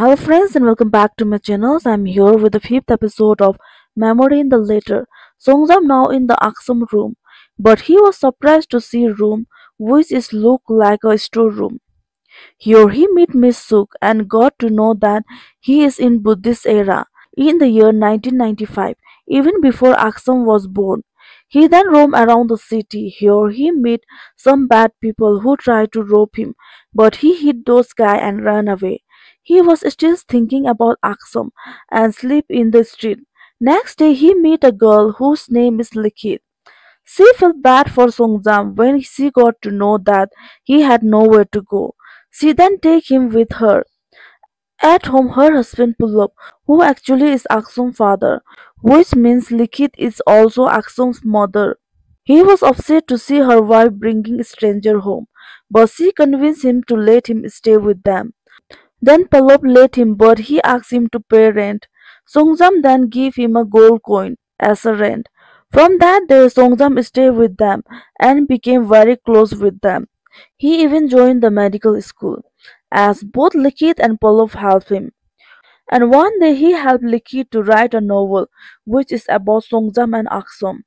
Hello friends and welcome back to my channel. I'm here with the fifth episode of Memory in the Letter. Songjam now in the Aksorn room, but he was surprised to see a room which is look like a storeroom. Here he meet Miss Suk and got to know that he is in Buddhist era in the year 1995, even before Aksorn was born. He then roam around the city. Here he meet some bad people who try to rob him, but he hit those guys and ran away. He was still thinking about Aksorn and sleep in the street. Next day he meet a girl whose name is Likhit. She felt bad for Songjam when she got to know that he had nowhere to go. She then take him with her. At home her husband Pullab, who actually is Aksorn's father, which means Likhit is also Aksorn's mother. He was upset to see her wife bringing a stranger home, but she convinced him to let him stay with them. Then Pullab let him, but he asked him to pay rent. Songjam then gave him a gold coin as a rent. From that day, Songjam stayed with them and became very close with them. He even joined the medical school, as both Likhit and Pullab helped him. And one day he helped Likhit to write a novel which is about Songjam and Aksorn,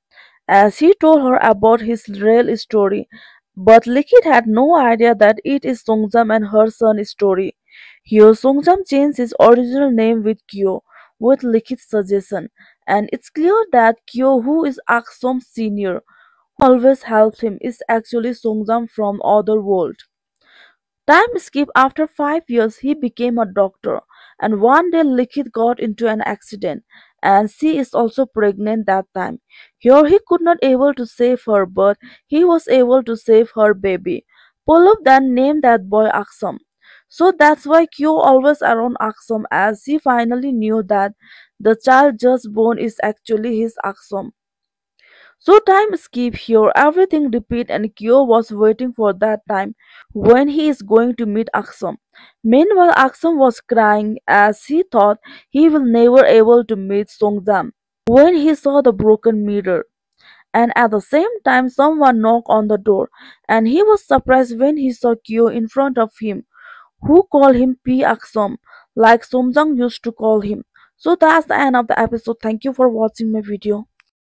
as he told her about his real story. But Likhit had no idea that it is Songjam and her son's story. Here Songjam changed his original name with Kyo with Likhit's suggestion, and it's clear that Kyo, who is Aksorn's senior, always helps him, is actually Songjam from other world. Time skip after five years he became a doctor and one day Likhit got into an accident and she is also pregnant that time. Here he could not able to save her but he was able to save her baby. Pullab then named that boy Aksorn. So that's why Kyo always around Aksorn as he finally knew that the child just born is actually his Aksorn. So time skip here, everything repeat and Kyo was waiting for that time when he is going to meet Aksorn. Meanwhile, Aksorn was crying as he thought he will never able to meet Songjam when he saw the broken mirror. And at the same time, someone knocked on the door and he was surprised when he saw Kyo in front of him who call him P. Aksorn like Songjam used to call him. So that's the end of the episode. Thank you for watching my video.